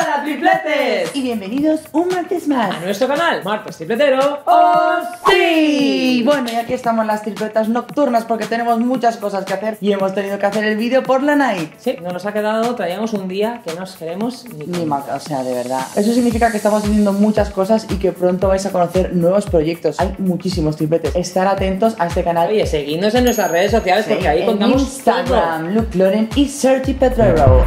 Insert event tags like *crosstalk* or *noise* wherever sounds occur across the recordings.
¡Hola, tripletes! Y bienvenidos un martes más a nuestro canal, Martes Tripletero. ¡Oh, sí! Bueno, y aquí estamos las tripletas nocturnas porque tenemos muchas cosas que hacer y hemos tenido que hacer el vídeo por la night. Sí, no nos ha quedado, traíamos un día que nos queremos ni, ni mal, o sea, de verdad. Eso significa que estamos haciendo muchas cosas y que pronto vais a conocer nuevos proyectos. Hay muchísimos tripletes. Estar atentos a este canal. Oye, seguidnos en nuestras redes sociales porque ahí en contamos Instagram, todo. Luke Loren y Sergi Petrero.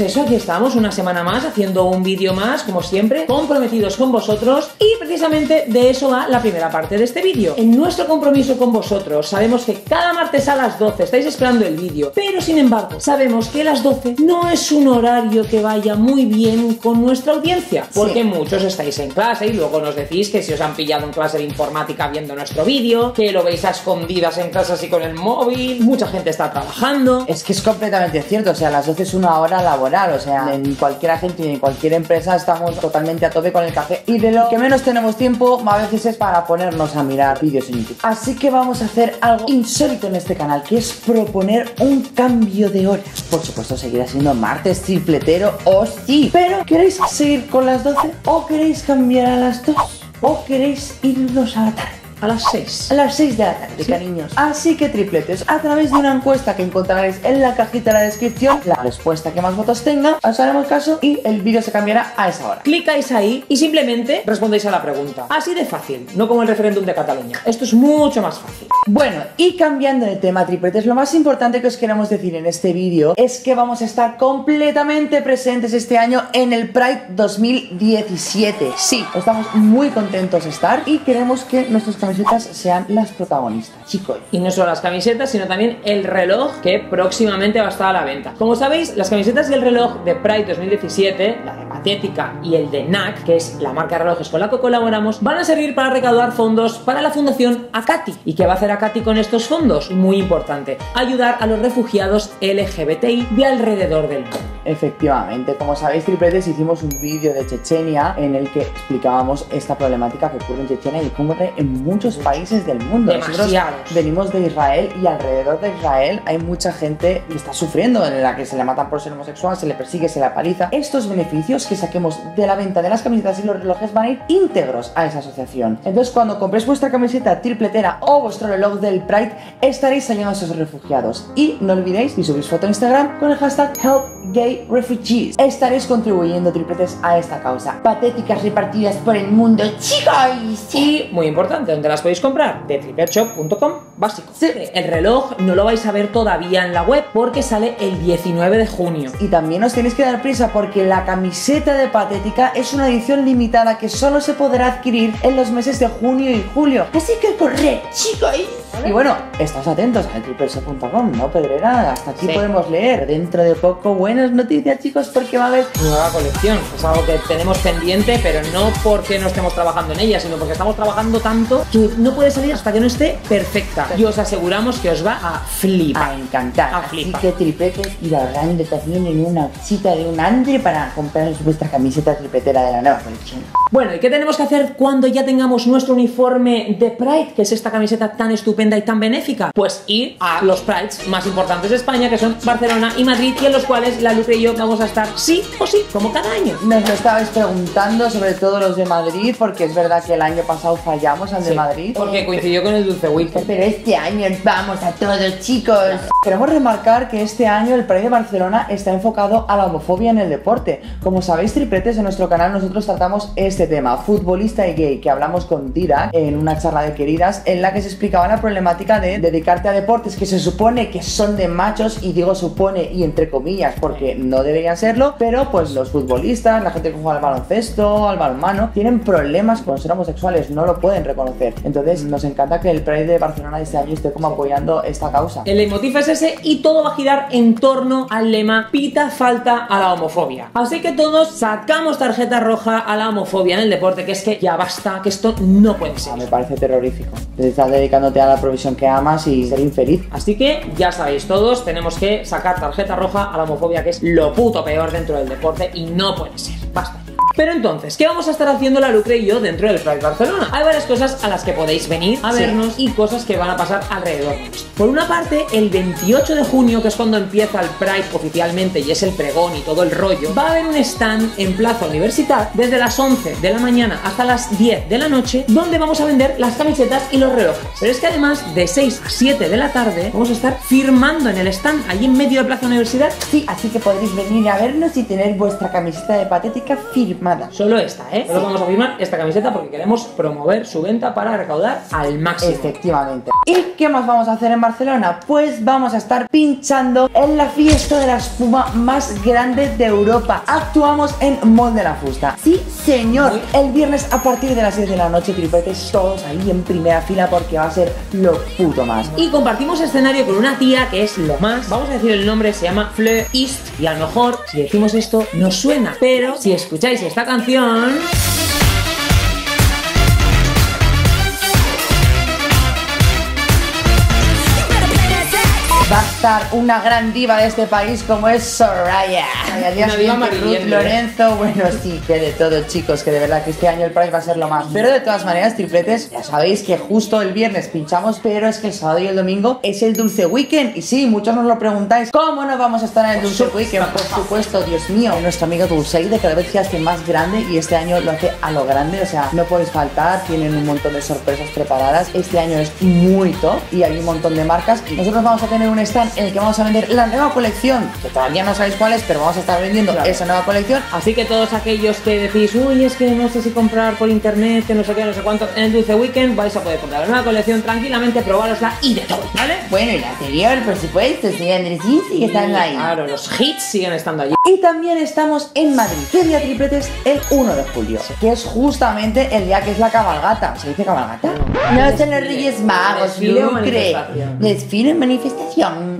Pues eso, aquí estamos una semana más haciendo un vídeo más, como siempre, comprometidos con vosotros y precisamente de eso va la primera parte de este vídeo. En nuestro compromiso con vosotros sabemos que cada martes a las 12 estáis esperando el vídeo, pero sin embargo sabemos que las 12 no es un horario que vaya muy bien con nuestra audiencia, porque Sí. muchos estáis en clase y luego nos decís que si os han pillado en clase de informática viendo nuestro vídeo, que lo veis a escondidas en casa así con el móvil, mucha gente está trabajando. Es que es completamente cierto, o sea, las 12 es una hora laboral, o sea, en cualquier agencia y en cualquier empresa estamos totalmente a tope con el café y de lo que menos tenemos tiempo a veces es para ponernos a mirar vídeos en YouTube. Así que vamos a hacer algo insólito en este canal, que es proponer un cambio de horas. Por supuesto, seguirá siendo martes tripletero o sí, pero ¿queréis seguir con las 12 o queréis cambiar a las 2 o queréis irnos a la tarde? A las 6. A las 6 de la tarde, Sí. cariños. Así que tripletes, a través de una encuesta que encontraréis en la cajita de la descripción, la respuesta que más votos tenga, os haremos caso y el vídeo se cambiará a esa hora. Clicáis ahí y simplemente respondéis a la pregunta. Así de fácil, no como el referéndum de Cataluña. Esto es mucho más fácil. Bueno, y cambiando de tema, tripletes, lo más importante que os queremos decir en este vídeo es que vamos a estar completamente presentes este año en el Pride 2017. Sí, estamos muy contentos de estar y queremos que nuestras camisetas sean las protagonistas. Chicos, Y no solo las camisetas, sino también el reloj que próximamente va a estar a la venta. Como sabéis, las camisetas y el reloj de Pride 2017, la de Patética y el de NAC, que es la marca de relojes con la que colaboramos, van a servir para recaudar fondos para la fundación Acati. ¿Y qué va a hacer Acati con estos fondos? Muy importante, ayudar a los refugiados LGBTI de alrededor del mundo. Efectivamente, como sabéis, tripletes, hicimos un vídeo de Chechenia en el que explicábamos esta problemática que ocurre en Chechenia y que ocurre en muchos países del mundo. Nosotros Demasiados. venimos de Israel y alrededor de Israel hay mucha gente que está sufriendo, en la que se le matan por ser homosexual, se le persigue, se le paliza. Estos beneficios que saquemos de la venta de las camisetas y los relojes van a ir íntegros a esa asociación. Entonces, cuando compréis vuestra camiseta tripletera o vuestro reloj del Pride, estaréis ayudando a esos refugiados. Y no olvidéis, si subís foto a Instagram con el hashtag HelpGayRefugees, estaréis contribuyendo tripletes a esta causa. Patéticas repartidas por el mundo, chicos. Y muy importante, ¿dónde las podéis comprar? De tripletshop.com básico. Sí. El reloj no lo vais a ver todavía en la web porque sale el 19 de junio. Y también os tenéis que dar prisa porque la camiseta de Patética es una edición limitada que solo se podrá adquirir en los meses de junio y julio. Así que corred, chicos. Y bueno, estáis atentos a tripleshop.com, ¿no, Pedrera? Hasta aquí Sí. podemos leer. Dentro de poco, buenas noticias, chicos, porque va a haber Nueva colección. Es algo que tenemos pendiente, pero no porque no estemos trabajando en ella, sino porque estamos trabajando tanto que no puede salir hasta que no esté perfecta. Y os aseguramos que os va a flipar. a encantar. A Así flipar. que tripletes, ir ahorrando también en una cita de un Andre para compraros vuestra camiseta tripletera de la nueva colección. Bueno, ¿y qué tenemos que hacer cuando ya tengamos nuestro uniforme de Pride, que es esta camiseta tan estupenda y tan benéfica? Pues ir a los Prides más importantes de España, que son Barcelona y Madrid, y en los cuales la Lupe y yo vamos a estar sí o sí, como cada año. Nos lo estabais preguntando, sobre todo los de Madrid, porque es verdad que el año pasado fallamos al de Madrid. Porque coincidió con el Dulce Weekend. Pero este año vamos a todos, chicos. Queremos remarcar que este año el Pride de Barcelona está enfocado a la homofobia en el deporte. Como sabéis, tripletes, en nuestro canal nosotros tratamos este tema, futbolista y gay, que hablamos con Dira en una charla de queridas, en la que se explicaba la problemática de dedicarte a deportes que se supone que son de machos, y digo supone y entre comillas, porque no deberían serlo, pero pues los futbolistas, la gente que juega al baloncesto, al balonmano, tienen problemas con ser homosexuales, no lo pueden reconocer. Entonces nos encanta que el Pride de Barcelona de este año esté como apoyando esta causa. El leitmotiv es ese y todo va a girar en torno al lema pita falta a la homofobia. Así que todos sacamos tarjeta roja a la homofobia en el deporte, que es que ya basta, que esto no puede Ah, ser. me parece terrorífico. Te estás dedicándote a la profesión que amas y ser infeliz. Así que ya sabéis todos, tenemos que sacar tarjeta roja a la homofobia, que es lo puto peor dentro del deporte y no puede ser. Basta. Pero entonces, ¿qué vamos a estar haciendo la Lucre y yo dentro del Pride Barcelona? Hay varias cosas a las que podéis venir a Sí. vernos y cosas que van a pasar alrededor. Por una parte, el 28 de junio, que es cuando empieza el Pride oficialmente y es el pregón y todo el rollo, va a haber un stand en Plaza Universitat desde las 11 de la mañana hasta las 10 de la noche, donde vamos a vender las camisetas y los relojes. Pero es que además, de 6 a 7 de la tarde, vamos a estar firmando en el stand, allí en medio de Plaza Universidad, Sí, así que podréis venir a vernos y tener vuestra camiseta de patética firmada. Solo esta, ¿eh? Solo vamos a firmar esta camiseta porque queremos promover su venta para recaudar al máximo. Efectivamente. ¿Y qué más vamos a hacer en Barcelona? Pues vamos a estar pinchando en la fiesta de la espuma más grande de Europa. Actuamos en Mall de la Fusta. Sí, señor. Muy- El viernes a partir de las 10 de la noche, tripetes, todos ahí en primera fila porque va a ser lo puto más. Y compartimos escenario con una tía que es lo más. Vamos a decir el nombre, se llama Fleur East. Y a lo mejor, si decimos esto, nos suena. Pero si escucháis esta canción. Estar una gran diva de este país como es Soraya. Y al día Una diva siguiente, Ruth. Lorenzo, bueno, sí, que de todo, chicos, que de verdad que este año el Price va a ser lo más. Pero de todas maneras, tripletes, ya sabéis que justo el viernes pinchamos, pero es que el sábado y el domingo es el Dulce Weekend. Y sí, muchos nos lo preguntáis, ¿cómo no vamos a estar en el Dulce Weekend? Por supuesto, Dios mío, nuestro amigo Dulceide cada vez se hace más grande y este año lo hace a lo grande, o sea, no podéis faltar, tienen un montón de sorpresas preparadas. Este año es muy top y hay un montón de marcas. Nosotros vamos a tener un stand en el que vamos a vender la nueva colección, que todavía no sabéis cuál es, pero vamos a estar vendiendo Claro. esa nueva colección. Así que todos aquellos que decís, uy, es que no sé si comprar por internet, que no sé qué, no sé cuánto, en el Dulce Weekend vais a poder comprar la nueva colección tranquilamente, probárosla y de todo, ¿vale? Bueno, y la anterior, por supuesto, sí, Andresín sigue estando ahí. Claro, los hits siguen estando allí. Y también estamos en Madrid, que día tripletes el 1 de julio, que es justamente el día que es la cabalgata. ¿Se dice cabalgata? No, No, son los. Reyes Magos, Desfile Lucre. Desfile, manifestación.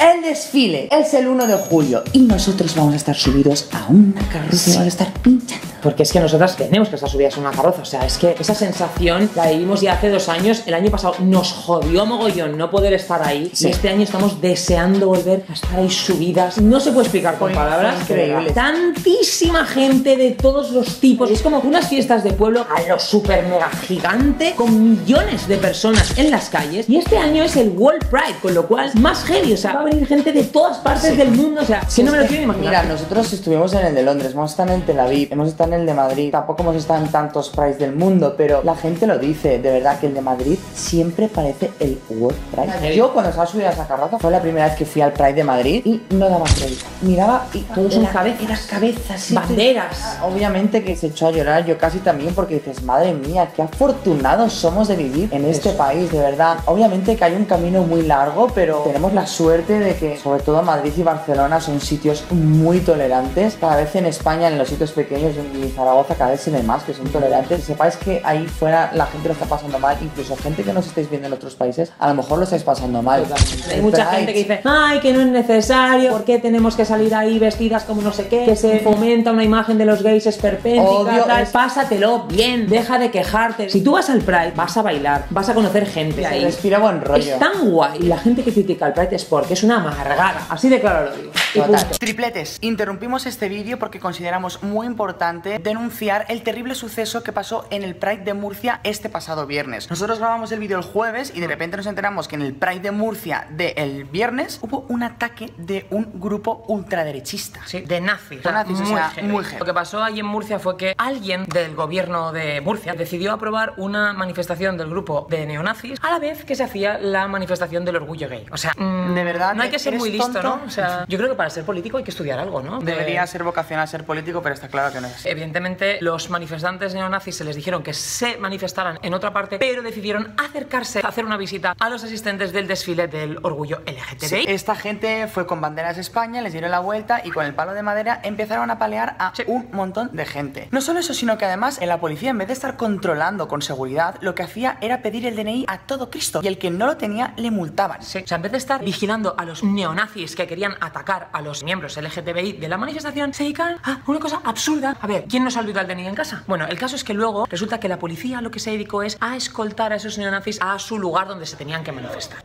El desfile es el 1 de julio y nosotros vamos a estar subidos a una carroza y vamos a estar pinchando. Porque es que nosotras tenemos que estar subidas a una carroza. O sea, es que esa sensación la vivimos ya hace dos años. El año pasado nos jodió mogollón no poder estar ahí. Sí. Y este año estamos deseando volver a estar ahí subidas. No se puede explicar con Fue- palabras. increíble. Tantísima gente de todos los tipos. Es como unas fiestas de pueblo a lo super mega gigante con millones de personas en las calles. Y este año es el World Pride, con lo cual más heavy. O sea, a venir gente de todas partes Sí. del mundo. O sea, que no me lo quiero imaginar. Mira, nosotros estuvimos en el de Londres, hemos estado en el Tel Aviv, hemos estado en el de Madrid, tampoco hemos estado en tantos Prides del mundo, pero la gente lo dice, de verdad que el de Madrid siempre parece el World Pride. Yo cuando estaba subida a esa carroza fue la primera vez que fui al Pride de Madrid y no daba crédito. Miraba y Todos son cabezas. Era cabezas, sí, Banderas. Obviamente que se echó a llorar, yo casi también, porque dices, madre mía, qué afortunados somos de vivir en este Eso. país, de verdad. Obviamente que hay un camino muy largo, pero tenemos la suerte de que, sobre todo Madrid y Barcelona, son sitios muy tolerantes. Cada vez en España, en los sitios pequeños, y en Zaragoza, cada vez se ve más que son tolerantes. Y sepáis que ahí fuera la gente lo está pasando mal, incluso gente que nos estáis viendo en otros países, a lo mejor lo estáis pasando mal. Totalmente. Hay mucha gente que dice, ay, que no es necesario, ¿por qué tenemos que salir ahí vestidas como no sé qué? Que se fomenta una imagen de los gays esperpéntica, tal. es- Pásatelo bien, deja de quejarte. Si tú vas al Pride, vas a bailar, vas a conocer gente Se ahí. respira buen rollo. Es tan guay. Y la gente que critica al Pride es porque es una amargada. Así de claro lo digo. Total. Tripletes, interrumpimos este vídeo porque consideramos muy importante denunciar el terrible suceso que pasó en el Pride de Murcia este pasado viernes. Nosotros grabamos el vídeo el jueves y de repente nos enteramos que en el Pride de Murcia del viernes hubo un ataque de un grupo ultraderechista. Sí, de nazis. De nazis, o muy sea, muy heavy. Lo que pasó allí en Murcia fue que alguien del gobierno de Murcia decidió aprobar una manifestación del grupo de neonazis a la vez que se hacía la manifestación del orgullo gay. O sea, mm, De verdad, no hay que ser ¿eres muy listo, tonto? ¿no? O sea, yo creo que para ser político hay que estudiar algo, ¿no? De- Debería ser vocacional ser político, pero está claro que no es. Evidentemente, los manifestantes neonazis se les dijeron que se manifestaran en otra parte, pero decidieron acercarse a hacer una visita a los asistentes del desfile del orgullo LGTBI. Sí, esta gente fue con banderas de España, les dieron la vuelta y con el palo de madera empezaron a palear a Sí. un montón de gente. No solo eso, sino que además en la policía, en vez de estar controlando con seguridad, lo que hacía era pedir el DNI a todo Cristo y el que no lo tenía le multaban. Sí. O sea, en vez de estar vigilando a los neonazis que querían atacar a los miembros LGTBI de la manifestación, se dedican a una cosa absurda. A ver, ¿quién nos ha olvidado el DNI en casa? Bueno, el caso es que luego resulta que la policía lo que se dedicó es a escoltar a esos neonazis a su lugar donde se tenían que manifestar.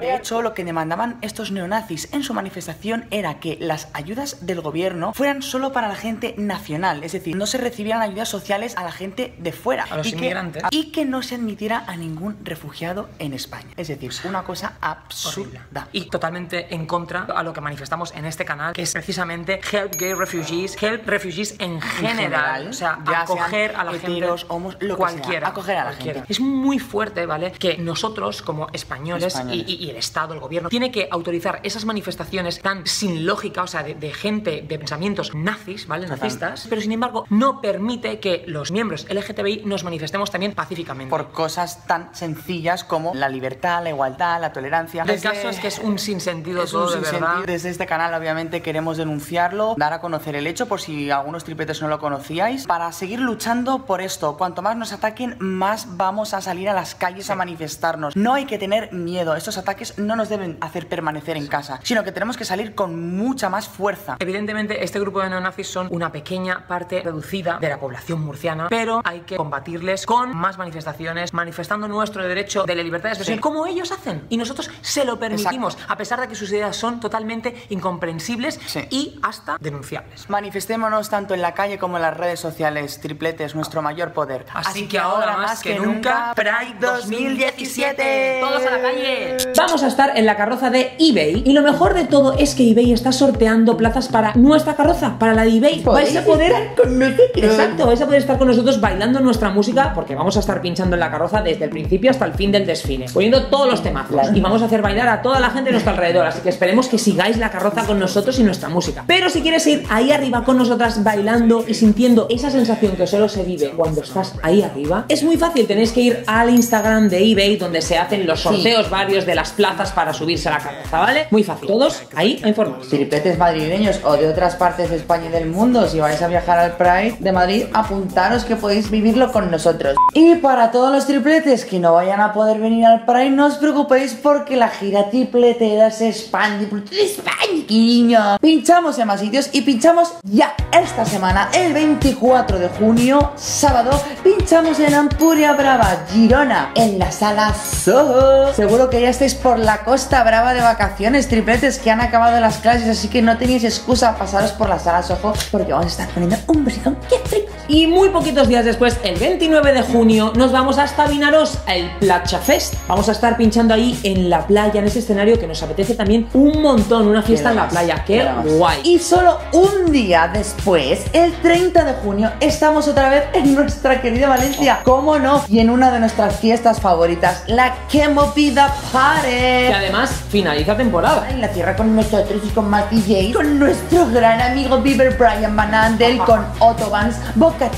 De hecho, lo que demandaban estos neonazis en su manifestación era que las ayudas del gobierno fueran solo para la gente nacional, es decir, no se recibieran ayudas sociales a la gente de fuera. A los y que- inmigrantes. y que no se admitiera a ningún refugiado en España. Es decir, una cosa Horrible. absurda. Y totalmente en contra a lo que manifestamos en este canal, que es precisamente Help Gay Refugees, Help Refugees en general. general, o sea, acoger a la heteros, gente. homos, lo que cualquiera. sea, acoger a la cualquiera. gente. Es muy fuerte, ¿vale? Que nosotros, como españoles, Españoles. Y, y- y el Estado, el gobierno, tiene que autorizar esas manifestaciones tan sin lógica, o sea, de, de gente de pensamientos nazis, ¿vale? Nazistas, pero sin embargo no permite que los miembros LGTBI nos manifestemos también pacíficamente. Por cosas tan sencillas como la libertad, la igualdad, la tolerancia. el caso es que es un sinsentido Es todo, un de sinsentido. verdad. Desde este canal, obviamente, queremos denunciarlo, dar a conocer el hecho por si algunos tripletes no lo conocíais, para seguir luchando por esto. Cuanto más nos ataquen, más vamos a salir a las calles a manifestarnos. No hay que tener miedo. Estos ataques no nos deben hacer permanecer en casa, sino que tenemos que salir con mucha más fuerza. Evidentemente, este grupo de neonazis son una pequeña parte reducida de la población murciana, pero hay que combatirles con más manifestaciones, manifestando nuestro derecho de la libertad de expresión, Sí. como ellos hacen. Y nosotros se lo permitimos, a pesar de que sus ideas son totalmente incomprensibles Sí. y hasta denunciables. Manifestémonos tanto en la calle como en las redes sociales. Tripletes, nuestro mayor poder. Así que ahora más que nunca, Pride 2017. ¡Todos a la calle! Vamos a estar en la carroza de eBay y lo mejor de todo es que eBay está sorteando plazas para nuestra carroza, para la de eBay. Vais a poder con nosotros. Exacto, vais a poder estar con nosotros bailando nuestra música porque vamos a estar pinchando en la carroza desde el principio hasta el fin del desfile, poniendo todos los temazos y vamos a hacer bailar a toda la gente de nuestro alrededor, así que esperemos que sigáis la carroza con nosotros y nuestra música. Pero si quieres ir ahí arriba con nosotras bailando y sintiendo esa sensación que solo se vive cuando estás ahí arriba, es muy fácil, tenéis que ir al Instagram de eBay donde se hacen los sorteos varios de las plazas para subirse a la carroza, ¿vale? Muy fácil, todos ahí a informarse. Tripletes madrileños o de otras partes de España y del mundo, si vais a viajar al Pride de Madrid, apuntaros que podéis vivirlo con nosotros. Y para todos los tripletes que no vayan a poder venir al Pride, no os preocupéis porque la gira tripletera se expande por toda España, niño. Pinchamos en más sitios y pinchamos ya esta semana, el 24 de junio, sábado, pinchamos en Ampuria Brava, Girona, en la sala Soho. Seguro que ya estáis por la Costa Brava de vacaciones, tripletes que han acabado las clases, así que no tenéis excusa pasaros por la sala Soho porque vamos a estar poniendo un besito que. Y muy poquitos días después, el 29 de junio, nos vamos hasta Vinaros, el Platja Fest. Vamos a estar pinchando ahí en la playa, en ese escenario que nos apetece también un montón, una fiesta en la playa. ¡Qué guay! Y solo un día después, el 30 de junio, estamos otra vez en nuestra querida Valencia. ¿Cómo no? Y en una de nuestras fiestas favoritas, la Kemovida Party. que además finaliza temporada. En la tierra con nosotros y con Maki J, con nuestro gran amigo Bieber Brian Van Andel, con Otto Vance,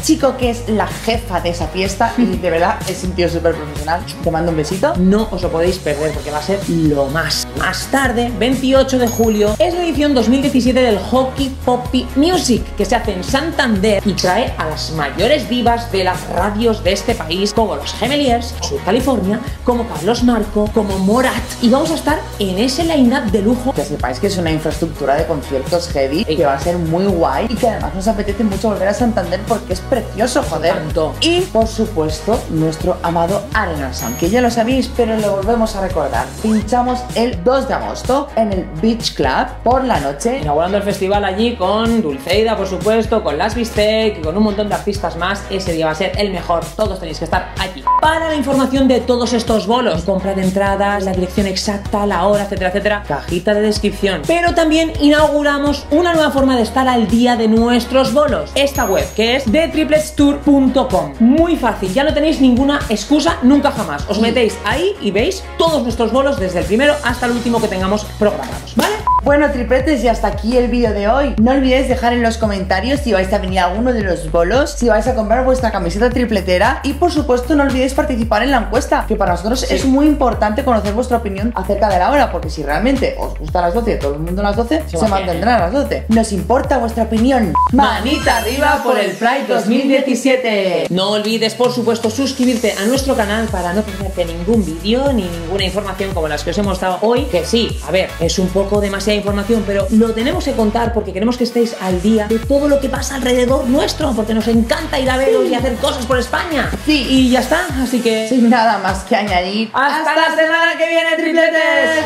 Chico, que es la jefa de esa fiesta. Y *laughs* de verdad es un tío súper profesional. Te mando un besito. No os lo podéis perder porque va a ser lo más. Más tarde, 28 de julio, es la edición 2017 del Hockey Poppy Music, que se hace en Santander y trae a las mayores divas de las radios de este país, como los Gemeliers, Sur California, como Carlos Marco, como Morat. Y vamos a estar en ese line-up de lujo. Que sepáis que es una infraestructura de conciertos heavy y que va a ser muy guay y que además nos apetece mucho volver a Santander porque es precioso, joder. Tanto. Y por supuesto, nuestro amado Arena Sound, que ya lo sabéis, pero lo volvemos a recordar. Pinchamos el 2 de agosto en el Beach Club por la noche. Inaugurando el festival allí con Dulceida, por supuesto, con Las Bistec y con un montón de artistas más. Ese día va a ser el mejor. Todos tenéis que estar allí. Para la información de todos estos bolos, compra de entradas, la dirección exacta, la hora, etcétera, etcétera, cajita de descripción. Pero también inauguramos una nueva forma de estar al día de nuestros bolos. Esta web, que es thetripletour.com. Muy fácil, ya no tenéis ninguna excusa nunca jamás. Os metéis ahí y veis todos nuestros bolos desde el primero hasta el último que tengamos programados, ¿vale? Bueno, tripletes, y hasta aquí el vídeo de hoy. No olvidéis dejar en los comentarios si vais a venir a alguno de los bolos, si vais a comprar vuestra camiseta tripletera y por supuesto no olvidéis participar en la encuesta, que para nosotros es muy importante conocer vuestra opinión acerca de la hora, porque si realmente os gusta las 12, todo el mundo a las 12, se, mantiene. mantendrá a las 12. Nos importa vuestra opinión. Manita arriba por el Pride 2017. No olvides, por supuesto, suscribirte a nuestro canal para no perderte ningún vídeo ni ninguna información como las que os hemos dado hoy. Que sí, a ver, es un poco demasiada información, pero lo tenemos que contar porque queremos que estéis al día de todo lo que pasa alrededor nuestro, porque nos encanta ir a veros y hacer cosas por España. Sí. Y ya está, así que... Sin nada más que añadir. ¡Hasta, la semana que viene, tripletes!